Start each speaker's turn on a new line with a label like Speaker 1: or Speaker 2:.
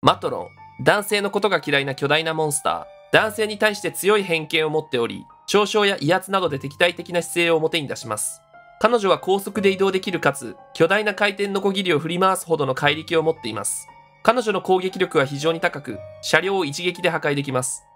Speaker 1: マトロン、男性のことが嫌いな巨大なモンスター。男性に対して強い偏見を持っており、嘲笑や威圧などで敵対的な姿勢を表に出します。彼女は高速で移動できるかつ、巨大な回転のこぎりを振り回すほどの怪力を持っています。彼女の攻撃力は非常に高く、車両を一撃で破壊できます。